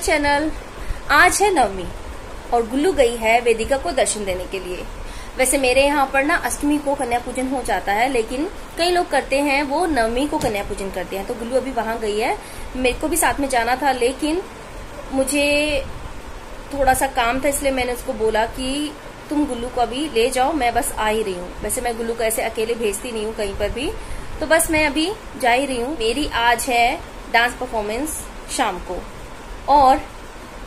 Channel आज है नवमी, और गुल्लू गई है वेदिका को दर्शन देने के लिए। वैसे मेरे यहाँ पर ना अष्टमी को कन्या पूजन हो जाता है, लेकिन कई लोग करते हैं, वो नवमी को कन्या पूजन करते हैं। तो गुल्लू अभी वहाँ गई है, मेरे को भी साथ में जाना था, लेकिन मुझे थोड़ा सा काम था, इसलिए मैंने उसको बोला कि तुम गुल्लू को अभी ले जाओ, मैं बस आ ही रही हूँ। वैसे मैं गुल्लू को ऐसे अकेले भेजती नहीं हूँ कहीं पर भी। तो बस मैं अभी जा ही रही हूँ। मेरी आज है डांस परफॉर्मेंस शाम को। और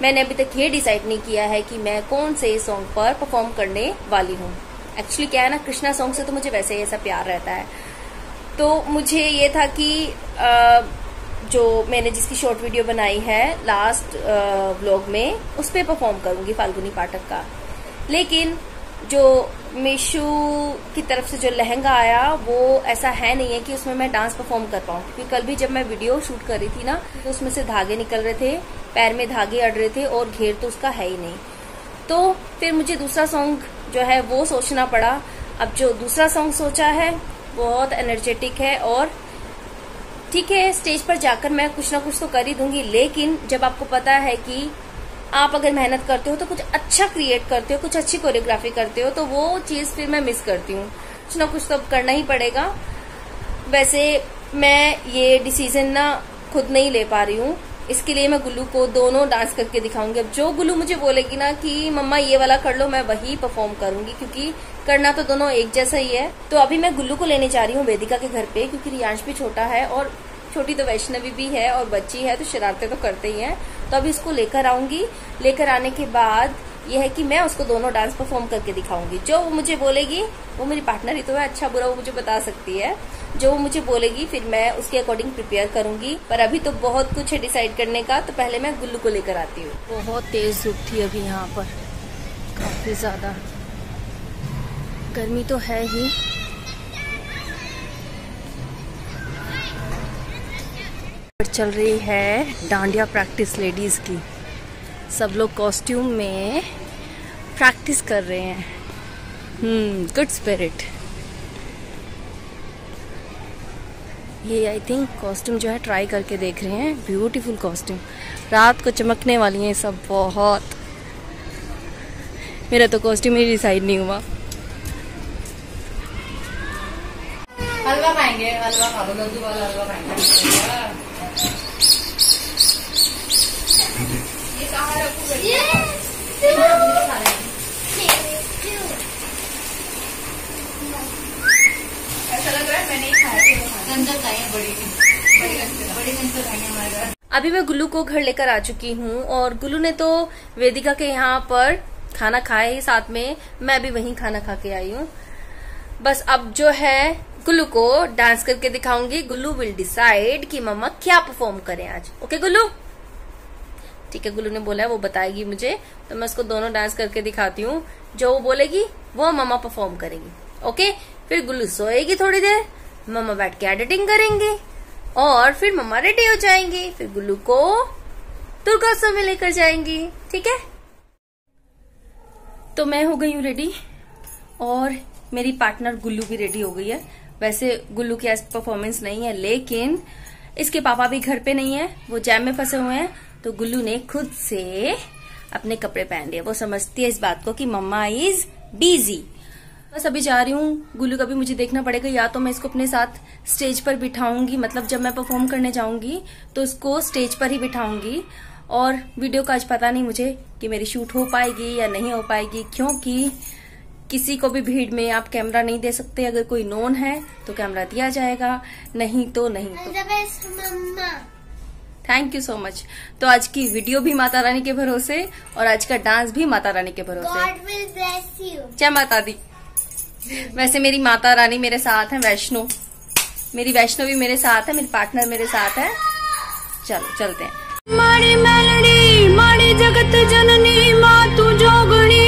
मैंने अभी तक ये डिसाइड नहीं किया है कि मैं कौन से सॉन्ग पर परफॉर्म करने वाली हूँ। एक्चुअली क्या है ना कृष्णा सॉन्ग से तो मुझे वैसे ही ऐसा प्यार रहता है। तो मुझे ये था कि आ, जो मैंने जिसकी शॉर्ट वीडियो बनाई है लास्ट व्लॉग में उस पर परफॉर्म करूँगी फाल्गुनी पाठक का। लेकिन जो मीशो की तरफ़ से जो लहंगा आया, वो ऐसा है नहीं है कि उसमें मैं डांस परफॉर्म कर पाऊँ। क्योंकि कल भी जब मैं वीडियो शूट कर रही थी ना तो उसमें से धागे निकल रहे थे, पैर में धागे अड़ रहे थे और घेर तो उसका है ही नहीं। तो फिर मुझे दूसरा सॉन्ग जो है, वो सोचना पड़ा। अब जो दूसरा सॉन्ग सोचा है, बहुत एनर्जेटिक है और ठीक है स्टेज पर जाकर मैं कुछ ना कुछ तो कर ही दूँगी। लेकिन जब आपको पता है कि आप अगर मेहनत करते हो तो कुछ अच्छा क्रिएट करते हो, कुछ अच्छी कोरियोग्राफी करते हो तो वो चीज़ फिर मैं मिस करती हूँ। कुछ ना कुछ तो करना ही पड़ेगा। वैसे मैं ये डिसीज़न ना खुद नहीं ले पा रही हूँ। इसके लिए मैं गुल्लू को दोनों डांस करके दिखाऊँगी। अब जो गुल्लू मुझे बोलेगी ना कि, मम्मा, ये वाला कर लो, मैं वही परफॉर्म करूँगी। क्योंकि करना तो दोनों एक जैसा ही है। तो अभी मैं गुल्लू को लेने जा रही हूँ वेदिका के घर पे, क्योंकि रियांश भी छोटा है और छोटी तो वैष्णवी भी है और बच्ची है तो शरारतें तो करते ही हैं। तो अभी इसको लेकर आऊँगी। लेकर आने के बाद ये है कि मैं उसको दोनों डांस परफॉर्म करके दिखाऊँगी। जो वो मुझे बोलेगी, वो मेरी पार्टनर ही तो है अच्छा बुरा वो मुझे बता सकती है। जो वो मुझे बोलेगी, फिर मैं उसके अकॉर्डिंग प्रिपेयर करूँगी। पर अभी तो बहुत कुछ है डिसाइड करने का तो पहले मैं गुल्लू को लेकर आती हूँ। बहुत तेज धूप थी अभी यहाँ पर। काफ़ी ज़्यादा। गर्मी तो है ही। चल रही है डांडिया प्रैक्टिस लेडीज़ की। सब लोग कॉस्ट्यूम में प्रैक्टिस कर रहे हैं। हम्म गुड स्पिरिट ये आई थिंक कॉस्ट्यूम जो है ट्राई करके देख रहे हैं। ब्यूटीफुल कॉस्ट्यूम रात को चमकने वाली हैं सब बहुत। मेरा तो कॉस्ट्यूम ही डिसाइड नहीं हुआ। हलवा खाएँगे, हलवा खा लो वाला हलवा खाएँगे। अभी मैं गुल्लू को घर लेकर आ चुकी हूँ और गुल्लू ने तो वेदिका के यहाँ पर खाना खाया ही साथ में। मैं भी वहीं खाना खा के आई हूँ। बस अब जो है गुल्लू को डांस करके दिखाऊँगी। गुल्लू विल डिसाइड कि मम्मा क्या परफॉर्म करें आज। ओके गुल्लू? ठीक है गुल्लू ने बोला है, वो बताएगी मुझे। तो मैं उसको दोनों डांस करके दिखाती हूँ। जो वो बोलेगी, वो मम्मा परफॉर्म करेगी। ओके फिर गुल्लू सोएगी थोड़ी देर, मम्मा बैठ के एडिटिंग करेंगे, और फिर मम्मा रेडी हो जाएँगी। फिर गुल्लू को दुर्गोत्सव में लेकर जाएँगी। ठीक है? तो मैं हो गई हूँ रेडी और मेरी पार्टनर गुल्लू भी रेडी हो गई है। वैसे गुल्लू की आज परफॉर्मेंस नहीं है, लेकिन इसके पापा भी घर पे नहीं है, वो जैम में फंसे हुए हैं। तो गुल्लू ने खुद से अपने कपड़े पहन लिए। वो समझती है इस बात को कि मम्मा इज़ बिज़ी बस अभी जा रही हूँ। गुल्लू का भी मुझे देखना पड़ेगा, या तो मैं इसको अपने साथ स्टेज पर बिठाऊँगी। मतलब जब मैं परफॉर्म करने जाऊँगी तो इसको स्टेज पर ही बिठाऊँगी। और वीडियो का आज पता नहीं मुझे कि मेरी शूट हो पाएगी या नहीं हो पाएगी, क्योंकि किसी को भी भीड़ में आप कैमरा नहीं दे सकते। अगर कोई नोन है तो कैमरा दिया जाएगा। नहीं तो नहीं तो। थैंक यू सो मच तो आज की वीडियो भी माता रानी के भरोसे और आज का डांस भी माता रानी के भरोसे। जय माता दी। वैसे मेरी माता रानी मेरे साथ है वैष्णो। मेरी वैष्णो भी मेरे साथ है मेरी पार्टनर मेरे साथ है। चलो चलते हैं। माड़ी मेलड़ी माड़ी जगत जननी मातू जोगणी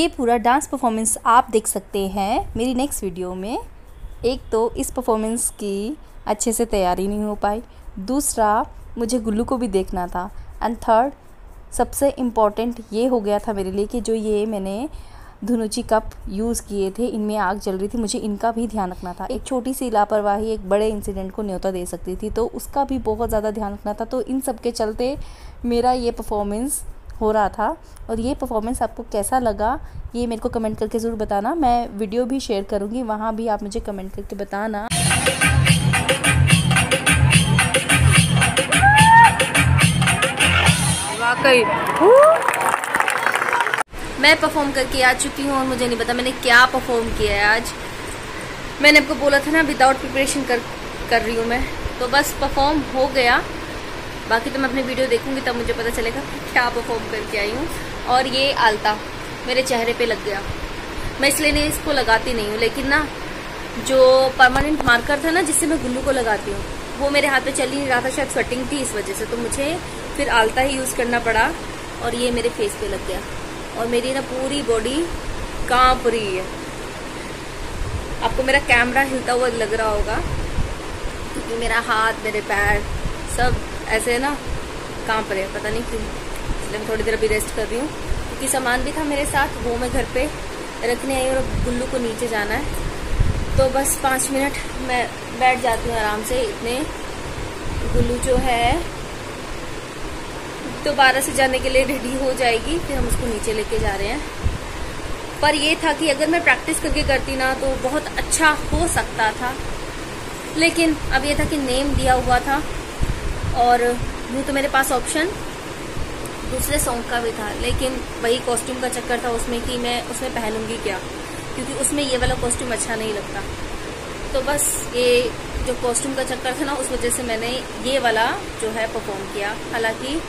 ये पूरा डांस परफॉर्मेंस आप देख सकते हैं मेरी नेक्स्ट वीडियो में। एक तो इस परफॉर्मेंस की अच्छे से तैयारी नहीं हो पाई। दूसरा, मुझे गुल्लू को भी देखना था। एंड थर्ड सबसे इंपॉर्टेंट ये हो गया था मेरे लिए कि जो ये मैंने धुनुची कप यूज़ किए थे, इनमें आग जल रही थी, मुझे इनका भी ध्यान रखना था। एक छोटी सी लापरवाही, एक बड़े इंसिडेंट को न्योता दे सकती थी तो उसका भी बहुत ज़्यादा ध्यान रखना था। तो इन सब के चलते मेरा ये परफॉर्मेंस हो रहा था। और ये परफॉर्मेंस आपको कैसा लगा, ये मेरे को कमेंट करके ज़रूर बताना। मैं वीडियो भी शेयर करूँगी, वहाँ भी आप मुझे कमेंट करके बताना। वाकई मैं परफॉर्म करके आ चुकी हूँ और मुझे नहीं पता मैंने क्या परफॉर्म किया है आज। मैंने आपको बोला था ना विदाउट प्रिपरेशन कर कर रही हूँ मैं। तो बस परफॉर्म हो गया। बाकी तो मैं अपनी वीडियो देखूँगी, तब मुझे पता चलेगा क्या परफॉर्म करके आई हूँ। और ये आलता मेरे चेहरे पे लग गया। मैं इसलिए नहीं, इसको लगाती नहीं हूँ, लेकिन ना, जो परमानेंट मार्कर था ना, जिससे मैं गुल्लू को लगाती हूँ, वो मेरे हाथ पे चल ही नहीं रहा था, शायद स्वेटिंग थी इस वजह से। तो मुझे फिर आलता ही यूज़ करना पड़ा और ये मेरे फेस पे लग गया। और मेरी ना पूरी बॉडी काँप रही है। आपको मेरा कैमरा हिलता हुआ लग रहा होगा, क्योंकि मेरा हाथ, मेरे पैर सब ऐसे ना काँप रहे हैं। पता नहीं क्यों, इसलिए मैं थोड़ी देर अभी रेस्ट कर रही हूँ। क्योंकि सामान भी था मेरे साथ, वो मैं घर पे रखने आई और गुल्लू को नीचे जाना है। तो बस पाँच मिनट मैं बैठ जाती हूँ आराम से। इतने गुल्लू जो है दोबारा से जाने के लिए रेडी हो जाएगी, फिर हम उसको नीचे लेके जा रहे हैं। पर ये था कि अगर मैं प्रैक्टिस करके करती ना तो बहुत अच्छा हो सकता था। लेकिन अब ये था कि नेम दिया हुआ था, और यूँ तो मेरे पास ऑप्शन दूसरे सॉन्ग का भी था। लेकिन वही कॉस्ट्यूम का चक्कर था उसमें कि मैं उसमें पहनूँगी क्या? क्योंकि उसमें ये वाला कॉस्ट्यूम अच्छा नहीं लगता। तो बस ये जो कॉस्ट्यूम का चक्कर था ना, उस वजह से मैंने ये वाला जो है परफॉर्म किया। हालाँकि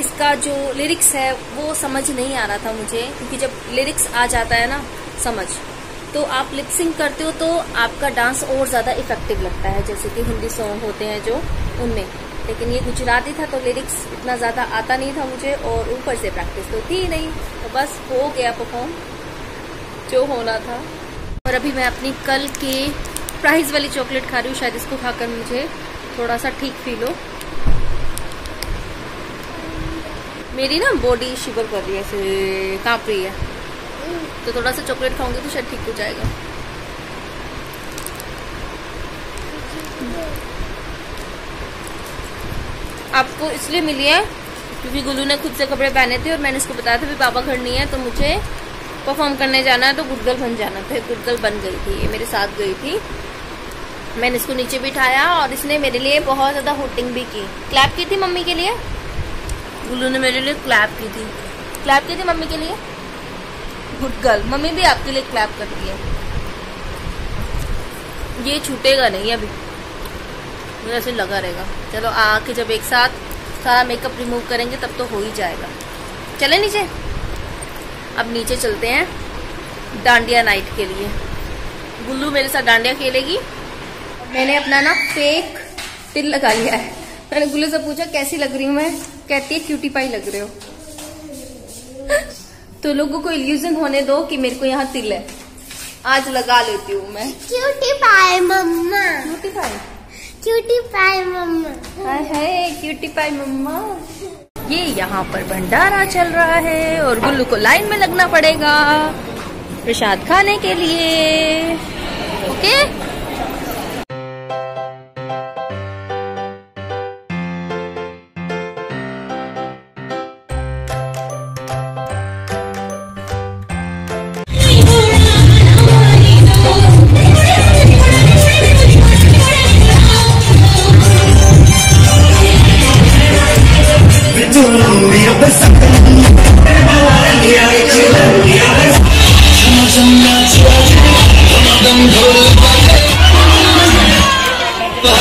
इसका जो लिरिक्स है, वो समझ नहीं आ रहा था मुझे, क्योंकि जब लिरिक्स आ जाता है ना, समझ। तो आप लिपसिंग करते हो तो आपका डांस और ज़्यादा इफ़ेक्टिव लगता है, जैसे कि हिंदी सॉन्ग होते हैं जो, उनमें। लेकिन ये गुजराती था तो लिरिक्स इतना ज़्यादा आता नहीं था मुझे और ऊपर से प्रैक्टिस तो थी नहीं। तो बस हो गया परफॉर्म जो होना था। और अभी मैं अपनी कल के प्राइस वाली चॉकलेट खा रही हूँ, शायद इसको खाकर मुझे थोड़ा सा ठीक फील हो। मेरी ना बॉडी शिवर कर रही है, ऐसे काँप रही है। तो थोड़ा सा चॉकलेट खाऊँगी तो शायद ठीक हो जाएगा। आपको इसलिए मिली है क्योंकि गुल्लू ने खुद से कपड़े पहने थे और मैंने इसको बताया था भी पापा घर नहीं है तो मुझे परफॉर्म करने जाना है। तो गुडगल बन जाना था। गुडगल बन गई थी, ये मेरे साथ गई थी। मैंने इसको नीचे बिठाया और इसने मेरे लिए बहुत ज़्यादा होटिंग भी की। क्लैप की थी मम्मी के लिए? गुल्लू ने मेरे लिए क्लैप की थी। क्लैप की थी मम्मी के लिए? गुड गर्ल मम्मी भी आपके लिए क्लैप करती है। ये छूटेगा नहीं अभी। मुझे ऐसे लगा रहेगा। चलो आके जब एक साथ सारा मेकअप रिमूव करेंगे, तब तो हो ही जाएगा। चले नीचे? अब नीचे चलते हैं डांडिया नाइट के लिए। गुल्लू मेरे साथ डांडिया खेलेगी। मैंने अपना ना फेक तिल लगा लिया है। मैंने गुल्लू से पूछा, कैसी लग रही हूँ मैं? कहती है क्यूटी पाई लग रहे हो. तो लोगों को इल्यूजन होने दो कि मेरे को यहाँ तिल है। आज लगा लेती हूँ मैं। Cutie pie mama. Cutie pie cutie pie mama. Hi cutie pie mama. ये यहाँ पर भंडारा चल रहा है और गुल्लू को लाइन में लगना पड़ेगा प्रसाद खाने के लिए। Okay?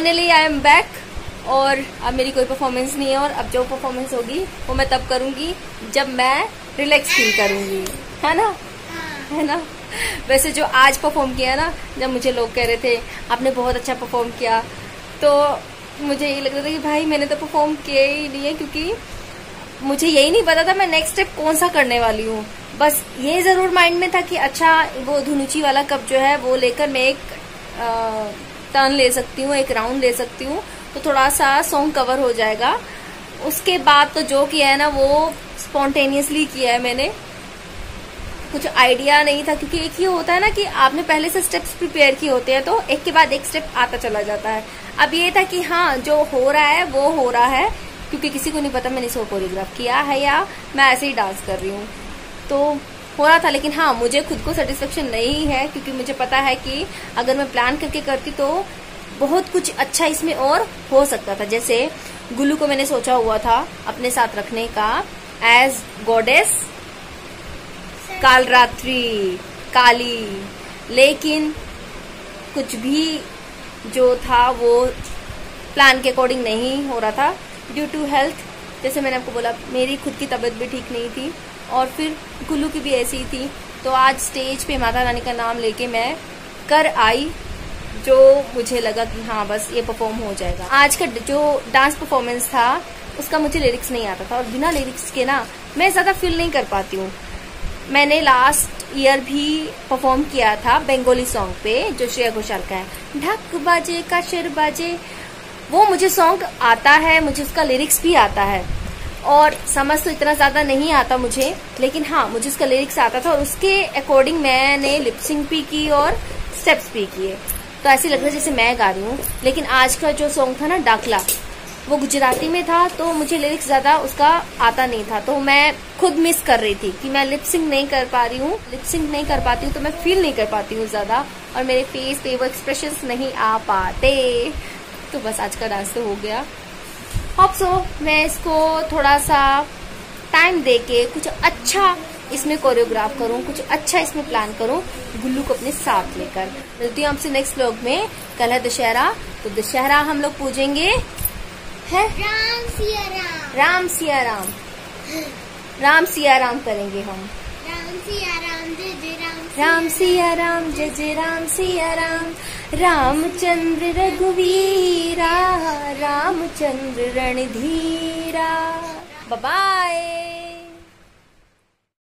Finally I am back और अब मेरी कोई परफॉर्मेंस नहीं है और अब जो परफॉर्मेंस होगी, वो मैं तब करूँगी जब मैं रिलैक्स फील करूँगी। है ना? है ना? वैसे जो आज परफॉर्म किया ना, जब मुझे लोग कह रहे थे, आपने बहुत अच्छा परफॉर्म किया तो मुझे ये लग रहा था कि भाई, मैंने तो परफॉर्म किया ही नहीं है क्योंकि मुझे यही नहीं पता था मैं नेक्स्ट स्टेप कौन सा करने वाली हूँ। बस ये ज़रूर माइंड में था कि अच्छा वो धुनुची वाला कप जो है, वो लेकर मैं एक टर्न ले सकती हूँ, एक राउंड ले सकती हूँ तो थोड़ा सा सॉन्ग कवर हो जाएगा। उसके बाद तो जो किया है ना, वो स्पॉन्टेनियसली किया है मैंने। कुछ आइडिया नहीं था, क्योंकि एक ही होता है ना कि आपने पहले से स्टेप्स प्रिपेयर किए होते हैं तो एक के बाद एक स्टेप आता चला जाता है। अब ये था कि हाँ जो हो रहा है, वो हो रहा है, क्योंकि किसी को नहीं पता मैंने इसको कोरियोग्राफ किया है या मैं ऐसे ही डांस कर रही हूँ। तो हो रहा था, लेकिन हाँ मुझे खुद को सेटिस्फेक्शन नहीं है, क्योंकि मुझे पता है कि अगर मैं प्लान करके करती तो बहुत कुछ अच्छा इसमें और हो सकता था। जैसे गुल्लू को मैंने सोचा हुआ था अपने साथ रखने का एज गॉडेस कालरात्रि, काली। लेकिन कुछ भी जो था वो प्लान के अकॉर्डिंग नहीं हो रहा था। ड्यू टू हेल्थ जैसे मैंने आपको बोला, मेरी खुद की तबीयत भी ठीक नहीं थी। और फिर कुल्लू की भी ऐसी थी। तो आज स्टेज पे माता रानी का नाम लेके मैं कर आई, जो मुझे लगा कि हाँ बस ये परफॉर्म हो जाएगा। आज का जो डांस परफॉर्मेंस था, उसका मुझे लिरिक्स नहीं आता था और बिना लिरिक्स के ना, मैं ज़्यादा फील नहीं कर पाती हूँ। मैंने लास्ट ईयर भी परफॉर्म किया था बंगाली सॉन्ग पे, जो श्रेया घोषाल का है। ढक बाजे का शेर बाजे, वो मुझे सॉन्ग आता है, मुझे उसका लिरिक्स भी आता है। और समझ तो इतना ज़्यादा नहीं आता मुझे, लेकिन हाँ मुझे उसका लिरिक्स आता था और उसके अकॉर्डिंग मैंने लिपसिंग भी की और स्टेप्स भी किए। तो ऐसे लग रहा जैसे मैं गा रही हूँ। लेकिन आज का जो सॉन्ग था ना डाकला वो गुजराती में था तो मुझे लिरिक्स ज़्यादा उसका आता नहीं था। तो मैं खुद मिस कर रही थी कि मैं लिपसिंग नहीं कर पा रही हूँ। लिपसिंग नहीं कर पाती हूँ तो मैं फील नहीं कर पाती हूँ ज़्यादा और मेरे फेस पे वो एक्सप्रेशन नहीं आ पाते। तो बस आज का डांस तो हो गया। होप सो मैं इसको थोड़ा सा टाइम दे के कुछ अच्छा इसमें कोरियोग्राफ करूँ कुछ अच्छा इसमें प्लान करूँ गुल्लू को अपने साथ लेकर। मिलती हूँ आपसे नेक्स्ट ब्लॉग में। कल है दशहरा तो दशहरा हम लोग पूजेंगे। है? राम सिया राम। राम सिया राम। राम सिया राम करेंगे हम। राम सिया राम जय जय राम राम सिया राम जय जय राम सिया राम। रामचंद्र रघुवीरा रामचंद्र रणधीरा। बाय